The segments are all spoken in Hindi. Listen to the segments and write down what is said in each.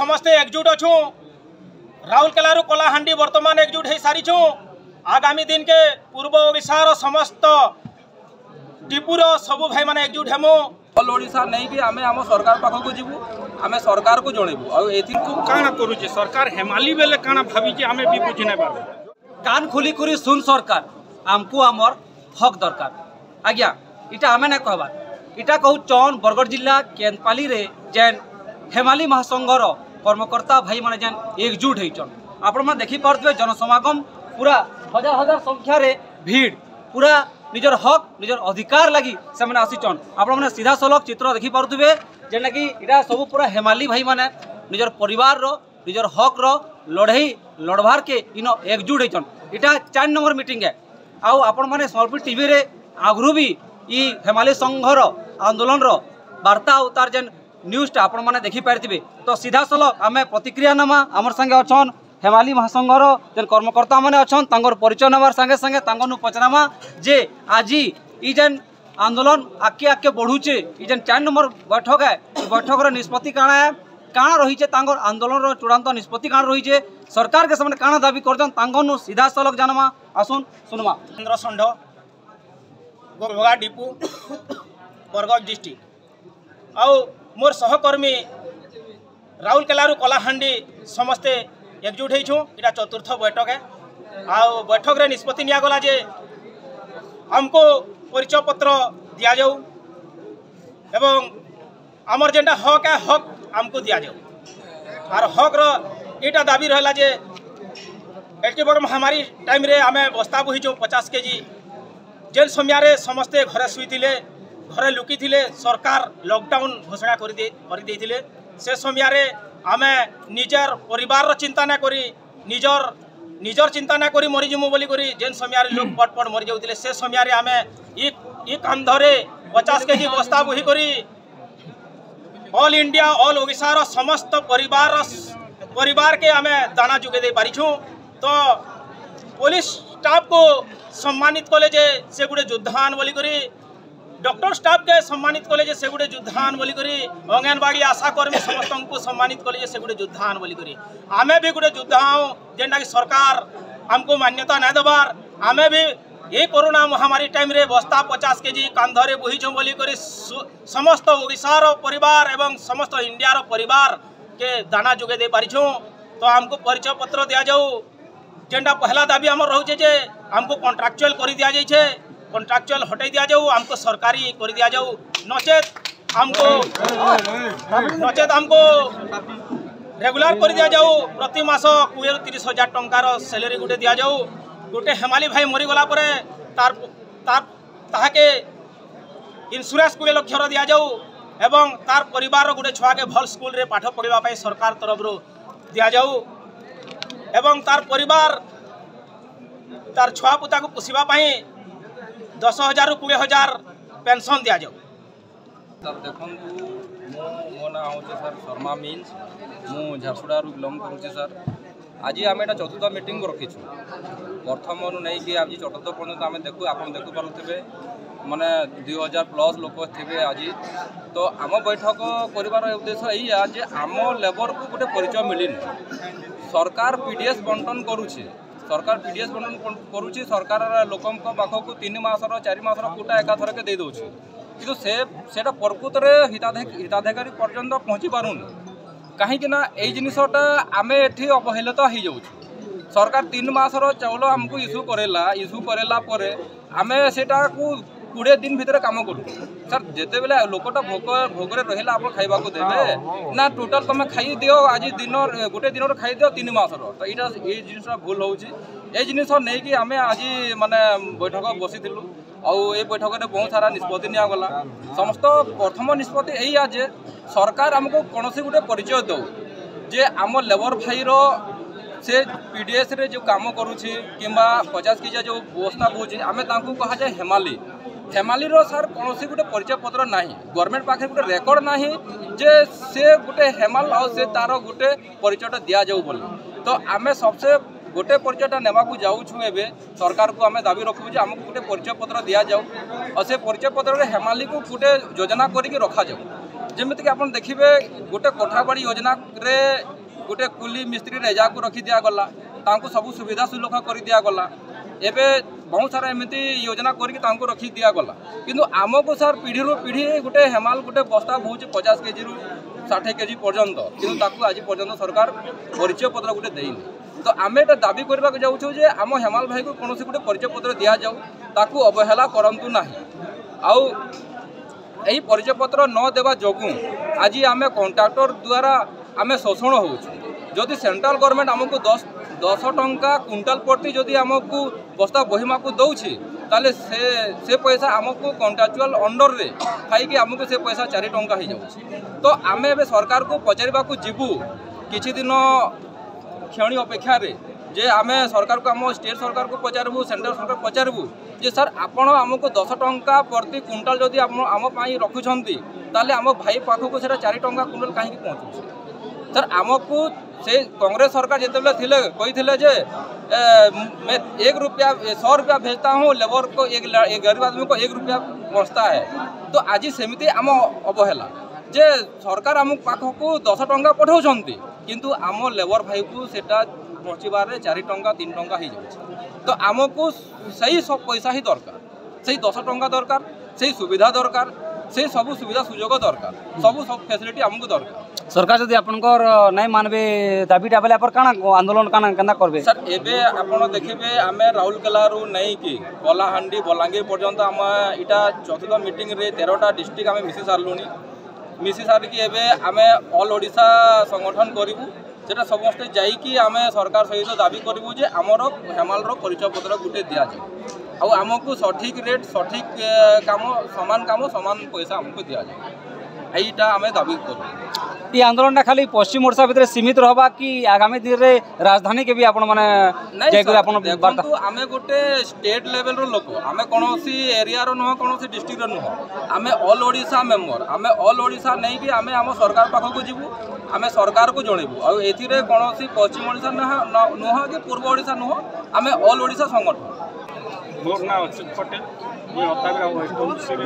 ସମସ୍ତେ ଏକଜୁଟ ଅଛୁ ରାଉରକେଲାରୁ କଳାହାଣ୍ଡି ବର୍ତ୍ତମାନ ଏକଜୁଟ ହୋଇସାରିଛୁ ଆଗାମୀ ଦିନକେ ପୂର୍ବ ଓଡ଼ିଶାର ସମସ୍ତ ଟିପୁର ସବୁ ଭାଇମାନେ ଏକଜୁଟ ହେମୁ ଅଲ୍ ଓଡ଼ିଶା ନେଇକି ଆମେ ଆମ ସରକାର ପାଖକୁ ଯିବୁ ଆମେ ସରକାରକୁ ଜଣେଇବୁ ଆଉ ଏଥିକୁ କାଣା କରୁଛେ ସରକାର ହେମାଲି ବେଲେ କାଣା ଭାବିଛେ ଆମେ ବି ବୁଝି ନେବାର୍ କାନ ଖୋଲିକରି ଶୁନ୍ ସରକାର ଆମକୁ ଆମର ହକ୍ ଦରକାର ଆଜ୍ଞା ଇଟା ଆମେ ନାଇଁ କହବାର୍ ଇଟା କହୁଛନ୍ ବରଗଡ଼ ଜିଲ୍ଲା କେନ୍ଦପାଲିରେ ଯେନ୍ ହେମାଲି ମହାସଂଘର কর্মকর্তা ভাই মানে যেন একজুট হয়েছন আপনার দেখিপারে জনসমাগম পুরা হাজার হাজার সংখ্যার ভিড় পুরা ନିଜର ହକ୍ ନିଜର ଅଧିକାର ଲାଗି ସେମାନେ ଆସିଛନ୍ ଆପଣମାନେ ସିଧାସଳଖ ଚିତ୍ର ଦେଖିପାରୁଥିବେ ଯେନ୍ଟାକି ଇଟା ସବୁ ପୁରା ହେମାଲି ଭାଇମାନେ ନିଜର ପରିବାରର ନିଜର ହକ୍ର ଲଢ଼େଇ ଲଢ଼ବାର୍କେ ଇନ ଏକଜୁଟ ହେଇଛନ୍ ଇଟା ଚାରି ନମ୍ବର ମିଟିଂ ଏ ଆଉ ଆପଣମାନେ ସମ୍ବଲପୁର ଟିଭିରେ ଆଗରୁ ବି ଇ ହେମାଲି ସଂଘର ଆନ୍ଦୋଳନର ବାର୍ତ୍ତା ଆଉ ତାର ଯେନ୍ न्यूजटा আপনার मैंने তো সিধাসলখ আমি প্রতিক্রিয়া নেমা प्रतिक्रिया সাথে অছন হেমালি মহাসংঘর যে কর্মকর্তা মানে অছন তাঙ্কর পরিচয় নেওয়ার সাথে সাথে তাঙ্কনু পচরামা যে আজি ই आंदोलन आके आके बढ़ुचे ये चार नंबर बैठक है बैठक निष्पत्ति काण है काण रही है आंदोलन चूड़ा निष्पत्ति काण रही है सरकार के सामने दाबी कर सीधा सलग जानमा आसुन सुनमा चंद्र षंढ गोलभगा बरगढ़ डिस्ट्रिक्ट आउ মোর সহকর্মী রাউরকেলার কলাহাণ্ডি সমস্তে একজুট হয়েছু এটা চতুর্থ বৈঠক আউ বৈঠকরে নিষ্পতি নিগলা যে আমি পরিচয়পত্র দিয়া যাও এবং আমার যেটা হক এ হক আমি দিয়া যাও আর হকর এটা দাবি রহলা যে এটি বড় মহামারী টাইমে আমি বস্তা বহিছু পচাশ কেজি যে সময় সমস্তে ঘরে শুইলে ঘরে লুকিলে সরকার লকডাউন ঘোষণা করে সে সময় আমি নিজের পরিবার চিন্তা না করে নিজের ନିଜର ଚିନ୍ତା ନା କରି ମରିଯିମୁ ବୋଲିକରି ଯେନ୍ ସମୟରେ ଲୋକ ପଟପଟ ମରିଯାଉଥିଲେ ସେ ସମୟରେ ଆମେ ଇ କାନ୍ଧରେ ପଚାଶ କେଜି ବସ୍ତା ବୋହିକରି ଅଲ୍ ଇଣ୍ଡିଆ ଅଲ୍ ଓଡ଼ିଶାର ସମସ୍ତ ପରିବାର ପରିବାରକେ ଆମେ ଦାନା ଯୋଗାଇ ଦେଇପାରିଛୁ ତ ପୋଲିସ ଷ୍ଟାଫକୁ ସମ୍ମାନିତ କଲେ ଯେ ସେ ଗୋଟେ ଯୋଦ୍ଧାନ ବୋଲିକରି डॉक्टर स्टाफ के सम्मानित कले से गुटे युद्धान बोलिकी अंगनवाड़ी आशाकर्मी समस्त को सम्मानित कले से गुटे युद्धान बोलिकी आम भी गोटे युद्ध जेनटा कि सरकार आमको मान्यता ना देवार आम भी ये कोरोना महामारी टाइम रे बस्ता पचास के जी कांधरे बोली बोलिकी समस्त ओडार परिवार एवं समस्त इंडिया परिवार के दाना जोगे दे पारिछ तो आमको परिचय पत्र दि जाऊ जेनटा पहला दाबी आम रोचे आमको कंट्राक्चुआल कर दि जाइए কন্ট্রাকচুয়াল হটাই দিয়া যাও আমকো সরকারি করে দিয়া যাও নচেত আমকো নচেত আমকো রেগুলার করে দিয়া যাও প্রতি মাস কুড়ি তিরিশ হাজার টঙ্কার স্যালারি গোটে দিয়া যাও গোটে হেমালি ভাই মরিগলা পরে তার তার তাহাকে ইন্সুরান্স কোড়ি লক্ষর দিয়া যাও এবং তার পরিবার গোটে ছুয়াকে ভাল স্কুলরে পাঠ পড়া সরকার তরফর দিয়া যাও এবং তার পরিবার তার ছুয়া পোতাকে পোষা ଦଶ ହଜାରରୁ କୋଡ଼ିଏ ହଜାର ପେନ୍ସନ୍ ଦିଆଯାଉ ସାର୍ ଦେଖନ୍ତୁ ମୁଁ ମୋ ନାଁ ହେଉଛି ସାର୍ ଶର୍ମା ମିନ୍ସ ମୁଁ ଝାରସୁଡ଼ାରୁ ବିଲଙ୍ଗ କରୁଛି ସାର୍ ଆଜି ଆମେ ଏଇଟା ଚତୁର୍ଥ ମିଟିଂ ରଖିଛୁ ପ୍ରଥମରୁ ନେଇକି ଆଜି ଚତୁର୍ଥ ପର୍ଯ୍ୟନ୍ତ ଆମେ ଦେଖୁ ଆପଣ ଦେଖିପାରୁଥିବେ ମାନେ ଦୁଇ ହଜାର ପ୍ଲସ୍ ଲୋକ ଥିବେ ଆଜି ତ ଆମ ବୈଠକ କରିବାର ଉଦ୍ଦେଶ୍ୟ ଏଇଆ ଯେ ଆମ ଲେବରକୁ ଗୋଟେ ପରିଚୟ ମିଳିନି ସରକାର ପି ଡି ଏସ୍ ବଣ୍ଟନ କରୁଛି সরকার পিডিএস বন্টন করুছি সরকার লোকঙ্ পাখক তিন মাসর চারি মাসর কোটা একাথরকে দিয়ে দেউছি কিন্তু সে সেটা প্রকৃতরে হিতাধিকারী পর্যন্ত পৌঁছি পারুনি কাহিঁকি না এই জিনিসটা আমি এটি অবহেলিত হয়ে যাচ্ছি সরকার তিন মাসর চাউল আমি ইস্যু করেলা ইস্যু করেলা পরে আমি সেটা কোড়িয়ে দিন ভিতরে কাম করু ସାର୍ ଯେତେବେଳେ ଲୋକଟା ଭୋକ ଭୋକରେ ରହିଲା ଆପଣ ଖାଇବାକୁ ଦେବେ ନା ଟୋଟାଲ୍ ତୁମେ ଖାଇଦିଅ ଆଜି ଦିନ ଗୋଟେ ଦିନର ଖାଇଦିଅ ତିନି ମାସର ତ ଏଇଟା ଏଇ ଜିନିଷଟା ଭୁଲ ହେଉଛି ଏଇ ଜିନିଷ ନେଇକି ଆମେ ଆଜି ମାନେ ବୈଠକ ବସିଥିଲୁ ଆଉ ଏ ବୈଠକରେ ବହୁତ ସାରା ନିଷ୍ପତ୍ତି ନିଆଗଲା ସମସ୍ତ ପ୍ରଥମ ନିଷ୍ପତ୍ତି ଏଇଆ ଯେ ସରକାର ଆମକୁ କୌଣସି ଗୋଟେ ପରିଚୟ ଦେଉ ଯେ ଆମ ଲେବର ଭାଇର ସେ ପିଡ଼ିଏସ୍ରେ ଯେଉଁ କାମ କରୁଛି କିମ୍ବା ପଚାଶ କେଜିଆ ଯେଉଁ ବସ୍ତା ବୋହୁଛି ଆମେ ତାଙ୍କୁ କୁହାଯାଏ ହେମାଲି ହେମାଲିର ସାର୍ କୌଣସି ଗୋଟେ ପରିଚୟପତ୍ର ନାହିଁ ଗଭର୍ଣ୍ଣମେଣ୍ଟ ପାଖରେ ଗୋଟେ ରେକର୍ଡ଼ ନାହିଁ ଯେ ସେ ଗୋଟେ ହେମାଲ ଆଉ ସେ ତାର ଗୋଟେ ପରିଚୟଟା ଦିଆଯାଉ ବୋଲି ତ ଆମେ ସବସେ ଗୋଟେ ପରିଚୟଟା ନେବାକୁ ଯାଉଛୁ ଏବେ ସରକାରକୁ ଆମେ ଦାବି ରଖୁଛୁ ଯେ ଆମକୁ ଗୋଟେ ପରିଚୟପତ୍ର ଦିଆଯାଉ ଆଉ ସେ ପରିଚୟପତ୍ରରେ ହେମାଲିକୁ ଗୋଟେ ଯୋଜନା କରିକି ରଖାଯାଉ ଯେମିତିକି ଆପଣ ଦେଖିବେ ଗୋଟେ କୋଠାବାଡ଼ି ଯୋଜନାରେ গোটে କୁଲି ମିସ୍ତ୍ରୀ ରେଜାକୁ ରଖି ଦିଆଗଲା ତାଙ୍କୁ ସବୁ ସୁବିଧା ସୁଲଭ କରି ଦିଆଗଲା ଏବେ ବହୁତ ସାରା ଏମିତି ଯୋଜନା କରିକି ତାଙ୍କୁ ରଖି ଦିଆଗଲା କିନ୍ତୁ ଆମକୁ ସାର୍ ପିଢ଼ିରୁ ପିଢ଼ି ଗୋଟେ ହେମାଲ ଗୋଟେ ବସ୍ତା ବହୁଛି ପଚାଶ କେଜିରୁ ଷାଠିଏ କେଜି ପର୍ଯ୍ୟନ୍ତ କିନ୍ତୁ ତାକୁ ଆଜି ପର୍ଯ୍ୟନ୍ତ ସରକାର ପରିଚୟ ପତ୍ର ଗୋଟେ ଦେଇନି ତ ଆମେ ଏଇଟା ଦାବି କରିବାକୁ ଯାଉଛୁ ଯେ ଆମ ହେମାଲ ଭାଇକୁ କୌଣସି ଗୋଟେ ପରିଚୟ ପତ୍ର ଦିଆଯାଉ ତାକୁ ଅବହେଳା କରନ୍ତୁ ନାହିଁ ଆଉ ଏହି ପରିଚୟ ପତ୍ର ନ ଦେବା ଯୋଗୁଁ ଆଜି ଆମେ କଣ୍ଟ୍ରାକ୍ଟର ଦ୍ୱାରା আমি শোষণ হচ্ছু যদি সেন্ট্রাল গভর্নমেন্ট আমি দশ দশ টঙ্কা কুইন্টাল প্রতি যদি আমি বস্তা বহিমা দৌছি তাহলে সে সে পয়সা আমি কন্ট্রাকচুয়াল অন্ডর্রে থাইকি আমি সে পয়সা চারি টঙ্কা হয়ে যাচ্ছে তো আমি এবে সরকার পচারা যু কিছুদিন କ୍ଷଣି ଅପେକ୍ଷାରେ ଯେ ଆମେ ସରକାରକୁ ଆମ ଷ୍ଟେଟ୍ ସରକାରକୁ ପଚାରିବୁ ସେଣ୍ଟ୍ରାଲ ସରକାର ପଚାରିବୁ ଯେ ସାର୍ ଆପଣ ଆମକୁ ଦଶ ଟଙ୍କା ପ୍ରତି କୁଇଣ୍ଟାଲ ଯଦି ଆମ ପାଇଁ ରଖୁଛନ୍ତି ତାହେଲେ ଆମ ଭାଇ ପାଖକୁ ସେଇଟା ଚାରି ଟଙ୍କା କୁଇଣ୍ଟାଲ କାହିଁକି ପହଞ୍ଚୁଛି सर आम ସେ କଂଗ୍ରେସ सरकार जिते ଥିଲେ कही मैं एक रुपया सौ रुपया भेजता हूँ लेबर को एक, गरीब आदमी को एक रुपया पहुँचता है तो आज सेमती आम अवहेला जे सरकार आम पाखक दस टा पठाऊँ किंतु आम लेबर भाई को सीटा पहुँचबारे चार टा तीन टाँह हो तो आमको सही सब पैसा ही दरकार से दस टा दरकार से सुविधा दरकार से सब सुविधा सुजोग दरकार सब सब फैसिलिटी आमको दरकार সরকার যদি আপনার নাই মানবে দাবিটা বেলে আপনার কানা আন্দোলন কানা কেনা করবে স্যার এবে আপনার দেখবে আমি রাউরকেলারু নেইকি কলাহান্ডি বলাঙ্গীর পর্যন্ত আমি এটা চতুর্থ মিটিংরে তেরোটা ডিস্ট্রিক্ট আমি মিশি সারলু মিশি সারিকি এবে আমি অল ওড়িশা সংগঠন করবু সেটা সমস্তে যাইকি আমি সরকার সহিত দাবি করবু যে আমার হেমালর পরিচয়পত্র গোটে দিয়াযাও ଆଉ ଆମକୁ ସଠିକ୍ ରେଟ୍ ସଠିକ୍ କାମ ସମାନ କାମ ସମାନ ପଇସା ଆମକୁ ଦିଆଯାଏ ଏଇଟା ଆମେ ଦାବି କରୁ এই আন্দোলনটা খালি পশ্চিম ওড়শা ভিতরে সীমিত রহবা কি আগামী দিনে রাজধানী কে বি আপন মানে যাইকরি আপন বার্তা আমি গোটে স্টেট লেভেল র লোক আমি কোনসি এরিয়া র নহ কোনসি ডিস্ট্রিক্ট র নহ আমি অল ওড়িশা মেম্বর আমি অল ওড়িশা নেই কি আমি আম সরকার পাখকু যিবু আমি সরকার কু জনাইবু আর এথিরে কোনসি পশ্চিম ওড়িশা নহ যে পূর্ব ওড়িশা নহ আমি অল ওড়িশা সংগঠন मोर ना अच्युत पटेल मुझे अताबिरा वेस्ट काउनसिल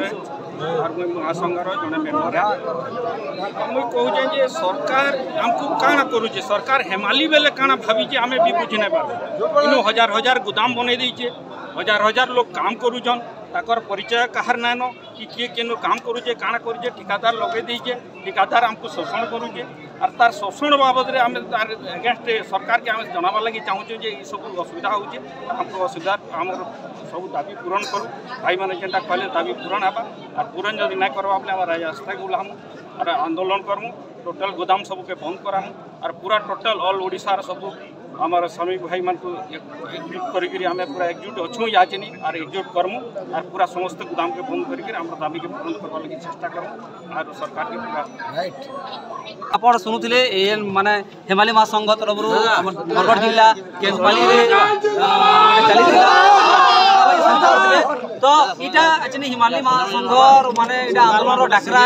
और मुझे महासंघर जड़े मेम्बर मुझे कहूँ जे सरकार आमको काण करुचे सरकार हेमाली बेले काण भावी आम भी बुझी ना हजार हजार गोदाम बनई दे हजार हजार लोग काम करुचन ତାଙ୍କର ପରିଚୟ କାହାର ନାଇଁନ କି କିଏ କେନୁ କାମ କରୁଛେ କାଣା କରୁଛେ ଠିକାଦାର ଲଗେଇ ଦେଇଛେ ଠିକାଦାର ଆମକୁ ଶୋଷଣ କରୁଛେ ଆର୍ ତାର ଶୋଷଣ ବାବଦରେ ଆମେ ତାର ଏଗେନଷ୍ଟ ସରକାରକେ ଆମେ ଜଣାବା ଲାଗି ଚାହୁଁଛୁ ଯେ ଏସବୁ ଅସୁବିଧା ହେଉଛେ ଆମକୁ ଅସୁବିଧା ଆମର ସବୁ ଦାବି ପୂରଣ କରୁ ଭାଇମାନେ ଯେନ୍ଟା କହିଲେ ଦାବି ପୂରଣ ହେବା ଆର୍ ପୂରଣ ଯଦି ନାଇଁ କରବା ବୋଲେ ଆମେ ରାଜସ୍ଥାକୁ ଓହ୍ଲାମୁ ଆର୍ ଆନ୍ଦୋଳନ କରମୁ ଟୋଟାଲ ଗୋଦାମ ସବୁକେ ବନ୍ଦ କରାମୁ ଆର୍ ପୁରା ଟୋଟାଲ ଅଲ୍ ଓଡ଼ିଶାର ସବୁ আমার শ্রমিক ভাই মানুষ একজুট করি আমি পুরা একজুট অছু ইয়াচিনি আর একজুট করমু আর পুরা সমস্ত দামকে বন্ধ করি আমার দামিকে বন্ধ করবার লাগে চেষ্টা করমু আর সরকারকে পুরা রাইট ଆପଣ ଶୁଣୁଥିଲେ ଏ ମାନେ ହେମାଲି ମା ସଂଘ ତରଫରୁ ବରଗଡ଼ ଜିଲ୍ଲା କେନ୍ଦୁପାଲିରେ ଚାଲିଥିଲା তো এটা actually হিমালয় মহাসংঘর মানে এটা আন্দোলনর ডাকরা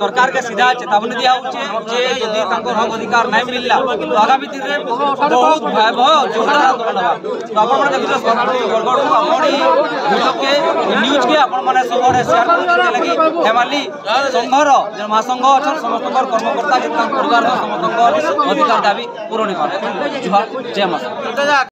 সরকারকে সিধা চেতাবনী দিয়া হচ্ছে যে যদি তাঙ্কর হক অধিকার নাই মিললা তো আগামী দিনে বহুত ভয়াবহ জোরদার আন্দোলন হবা তো আপনারা দেখুছেন বরগড় আমরি ভিডিওকে নিউজকে আপনার সবরে শেয়ার করতে লাগি হেমালি সংঘর যে মহাসংঘ অছন সমস্তর কর্মকর্তা যে তাঙ্ক পরিবার সমস্তর অধিকার দাবি পূরণ হবে জয় জয় মাসা